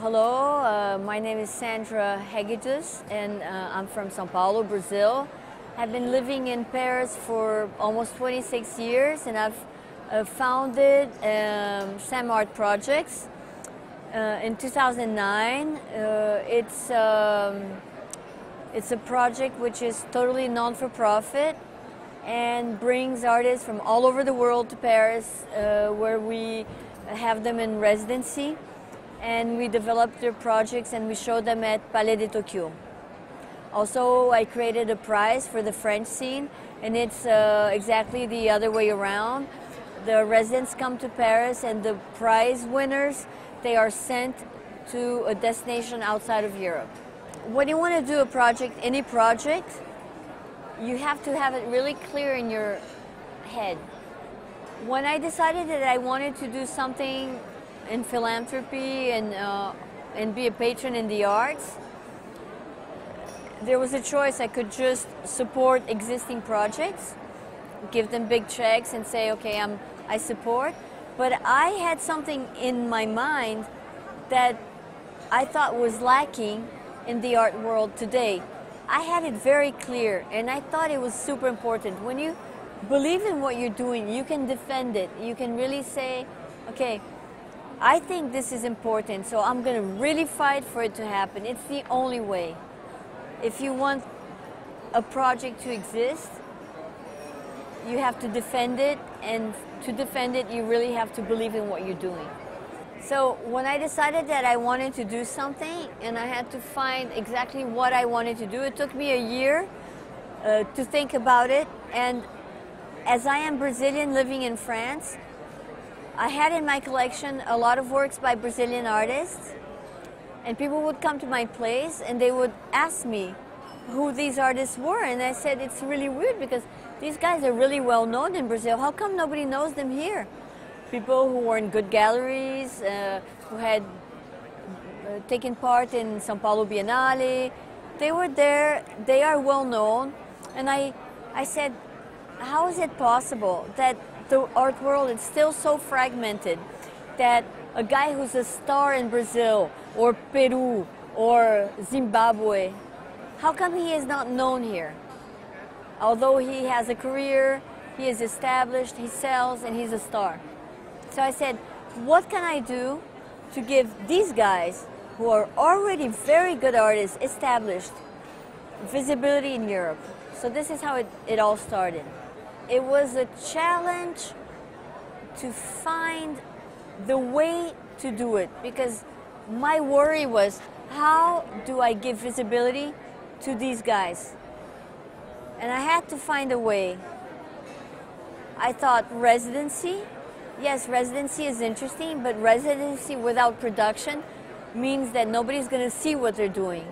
Hello, uh, my name is Sandra Hegedüs and uh, I'm from Sao Paulo, Brazil. I've been living in Paris for almost 26 years and I've uh, founded um, Sam Art Projects uh, in 2009. Uh, it's, um, it's a project which is totally non-for-profit and brings artists from all over the world to Paris uh, where we have them in residency and we develop their projects and we show them at Palais de Tokyo. Also, I created a prize for the French scene and it's uh, exactly the other way around. The residents come to Paris and the prize winners, they are sent to a destination outside of Europe. When you want to do a project, any project, you have to have it really clear in your head. When I decided that I wanted to do something in philanthropy and, uh, and be a patron in the arts, there was a choice. I could just support existing projects, give them big checks and say, okay, I'm, I support. But I had something in my mind that I thought was lacking in the art world today. I had it very clear and I thought it was super important. When you believe in what you're doing, you can defend it. You can really say, okay, I think this is important, so I'm going to really fight for it to happen. It's the only way. If you want a project to exist, you have to defend it, and to defend it, you really have to believe in what you're doing. So when I decided that I wanted to do something and I had to find exactly what I wanted to do, it took me a year uh, to think about it. And as I am Brazilian living in France, I had in my collection a lot of works by Brazilian artists. And people would come to my place and they would ask me who these artists were. And I said, it's really weird because these guys are really well known in Brazil. How come nobody knows them here? people who were in good galleries, uh, who had uh, taken part in São Paulo Biennale. They were there, they are well known. And I, I said, how is it possible that the art world is still so fragmented that a guy who's a star in Brazil or Peru or Zimbabwe, how come he is not known here? Although he has a career, he is established, he sells, and he's a star. So I said, what can I do to give these guys, who are already very good artists, established, visibility in Europe? So this is how it, it all started. It was a challenge to find the way to do it because my worry was how do I give visibility to these guys? And I had to find a way. I thought residency yes, residency is interesting, but residency without production means that nobody's going to see what they're doing.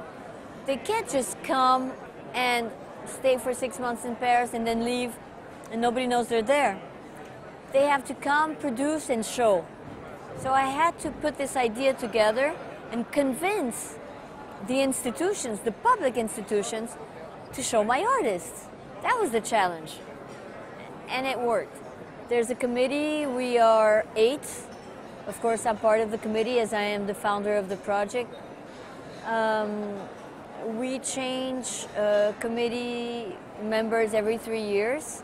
They can't just come and stay for six months in Paris and then leave and nobody knows they're there. They have to come, produce, and show. So I had to put this idea together and convince the institutions, the public institutions, to show my artists. That was the challenge. And it worked. There's a committee. We are eight. Of course, I'm part of the committee as I am the founder of the project. Um, we change uh, committee members every three years,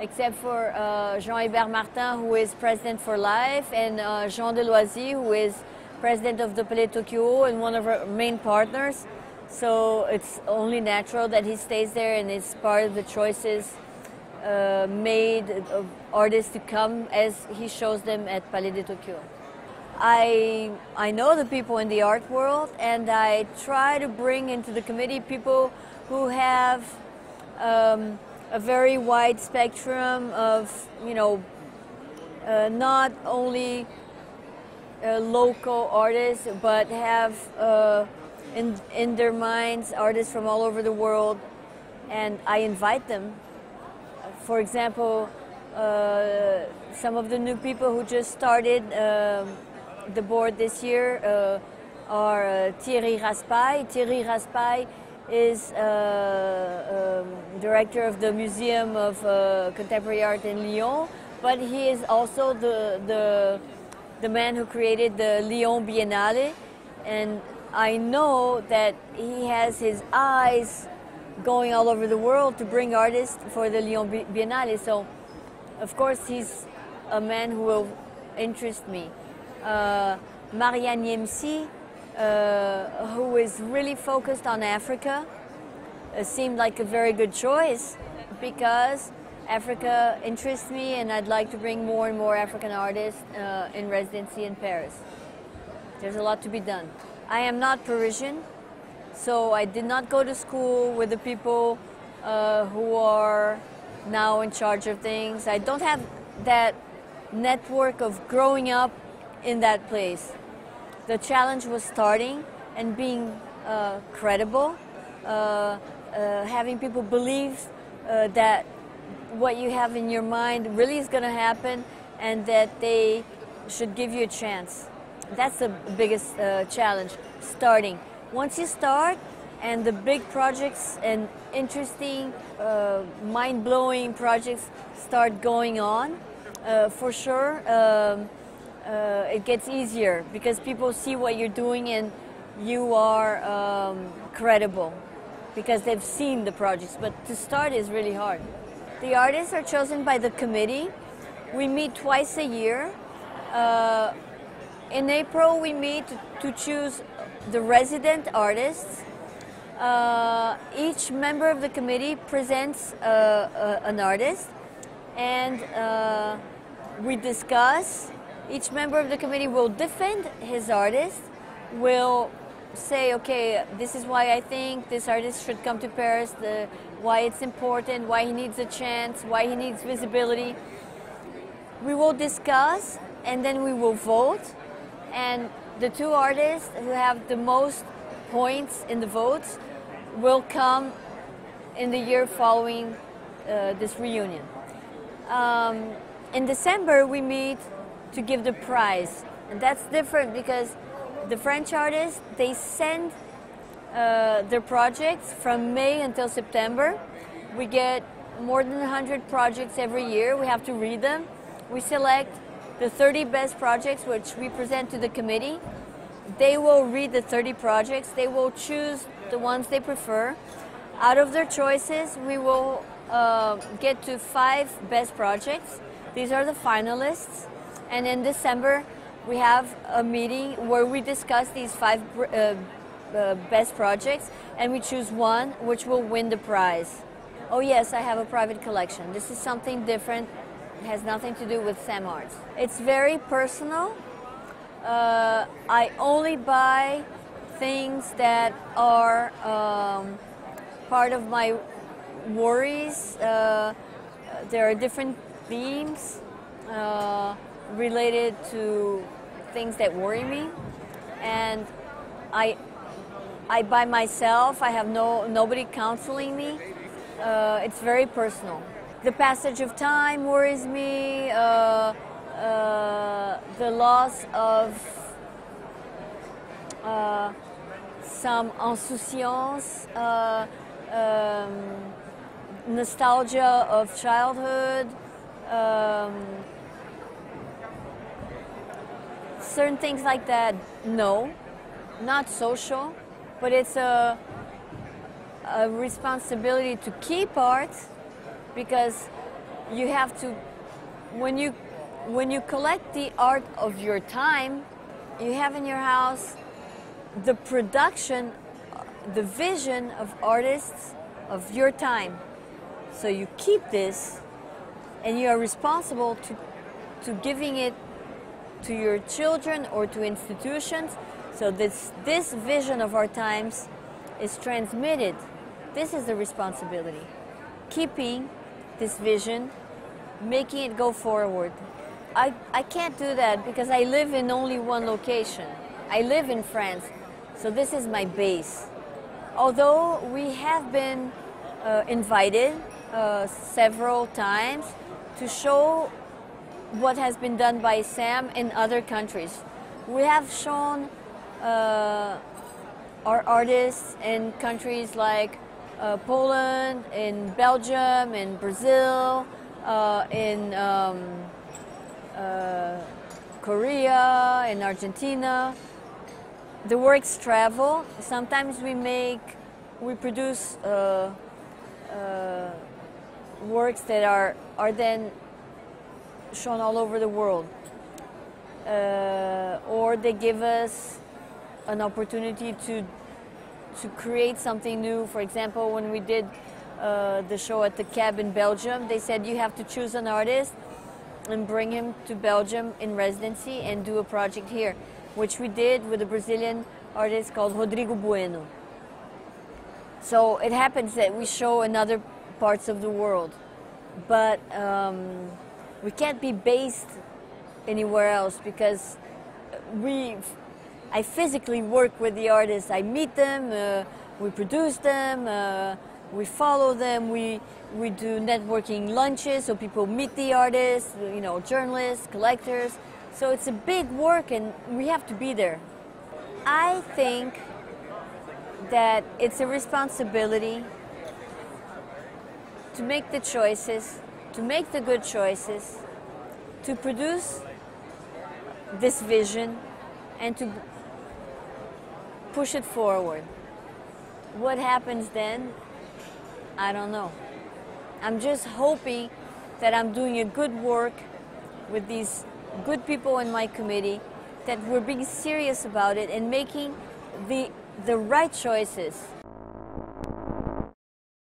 except for uh, Jean-Hubert Martin, who is president for life, and uh, Jean de Loisy, who is president of the Palais de Tokyo and one of our main partners. So it's only natural that he stays there and is part of the choices uh, made of artists to come as he shows them at Palais de Tokyo. I, I know the people in the art world and I try to bring into the committee people who have um, a very wide spectrum of, you know, uh, not only uh, local artists, but have uh, in, in their minds artists from all over the world. And I invite them for example, uh, some of the new people who just started um, the board this year uh, are uh, Thierry Raspail. Thierry Raspail is uh, um, director of the Museum of uh, Contemporary Art in Lyon, but he is also the, the, the man who created the Lyon Biennale. and I know that he has his eyes going all over the world to bring artists for the Lyon Biennale. So, of course, he's a man who will interest me. Uh, Marie-Ann Yemsi, uh, who is really focused on Africa, uh, seemed like a very good choice because Africa interests me and I'd like to bring more and more African artists uh, in residency in Paris. There's a lot to be done. I am not Parisian, so I did not go to school with the people uh, who are now in charge of things. I don't have that network of growing up in that place. The challenge was starting and being uh, credible, uh, uh having people believe uh, that what you have in your mind really is going to happen and that they should give you a chance. That's the biggest uh, challenge, starting. Once you start, and the big projects and interesting, uh, mind blowing projects start going on, uh, for sure, um, uh, it gets easier because people see what you're doing and you are um, credible because they've seen the projects. But to start is really hard. The artists are chosen by the committee. We meet twice a year. Uh, in April, we meet to choose the resident artists. Uh, each member of the committee presents uh, uh an artist, and uh, we discuss. Each member of the committee will defend his artist, will say, okay, this is why I think this artist should come to Paris, the, why it's important, why he needs a chance, why he needs visibility. We will discuss and then we will vote. And the two artists who have the most points in the votes will come in the year following uh, this reunion. Um, in December, we meet to give the prize. And that's different because the French artists, they send uh, their projects from May until September. We get more than 100 projects every year. We have to read them. We select the 30 best projects, which we present to the committee. They will read the 30 projects. They will choose the ones they prefer. Out of their choices, we will uh, get to five best projects. These are the finalists. And in December, we have a meeting where we discuss these five uh, uh, best projects and we choose one which will win the prize. Oh yes, I have a private collection. This is something different. It has nothing to do with Sam Arts. It's very personal. Uh, I only buy things that are um, part of my worries. Uh, there are different themes uh, related to things that worry me, and I I by myself. I have no nobody counseling me. Uh, it's very personal. The passage of time worries me. Uh, uh, the loss of uh, some insouciance, uh, um, nostalgia of childhood. Um, certain things like that, no, not social, but it's a, a responsibility to keep art because you have to, when you, when you collect the art of your time, you have in your house the production, the vision of artists of your time. So you keep this and you are responsible to, to giving it to your children or to institutions. So this, this vision of our times is transmitted. This is the responsibility. Keeping this vision, making it go forward. I, I can't do that because I live in only one location. I live in France, so this is my base. Although we have been uh, invited uh, several times to show what has been done by SAM in other countries. We have shown uh, our artists in countries like uh, Poland, in Belgium, in Brazil, uh, in um, uh, Korea, in Argentina. the works travel. Sometimes we make, we produce uh, uh, works that are are then shown all over the world, uh, or they give us an opportunity to to create something new. For example, when we did uh, the show at the Cab in Belgium, they said you have to choose an artist and bring him to Belgium in residency and do a project here, which we did with a Brazilian artist called Rodrigo Bueno. So it happens that we show in other parts of the world, but um, we can't be based anywhere else because we I physically work with the artists. I meet them, uh, we produce them, uh, we follow them, we, we do networking lunches so people meet the artists, you know, journalists, collectors. So it's a big work and we have to be there. I think that it's a responsibility to make the choices, to make the good choices, to produce this vision and to push it forward. What happens then? I don't know. I'm just hoping that I'm doing a good work with these good people in my committee, that we're being serious about it and making the, the right choices